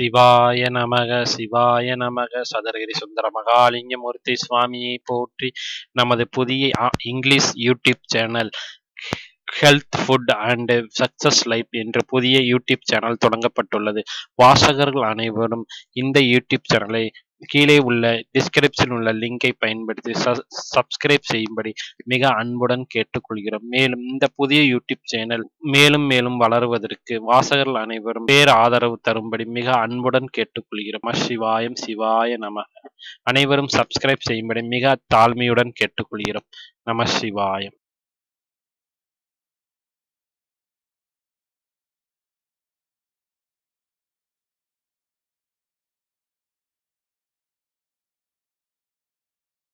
சிவாய நமக சிவாய நமக. சதுரகிரி சுந்தர மகாலிங்கமூர்த்தி சுவாமியை போற்றி நமது புதிய English YouTube channel health food and success life என்ற புதிய யூடியூப் சேனல் தொடங்கப்பட்டுள்ளது. வாசகர்கள் அனைவரும் இந்த யூடியூப் சேனலை கீழே உள்ள டிஸ்கிரிப்ஷன் உள்ள லிங்கை பயன்படுத்தி சப்ஸ்கிரைப் செய்யும்படி மிக அன்புடன் கேட்டுக்கொள்கிறோம். மேலும் இந்த புதிய யூடியூப் சேனல் மேலும் மேலும் வளருவதற்கு வாசகர்கள் அனைவரும் பேர் ஆதரவு தரும்படி மிக அன்புடன் கேட்டுக்கொள்கிறோம். சிவாயம் சிவாய நம. அனைவரும் சப்ஸ்கிரைப் செய்யும்படி மிக தாழ்மையுடன் கேட்டுக்கொள்கிறோம். நம சிவாயம்.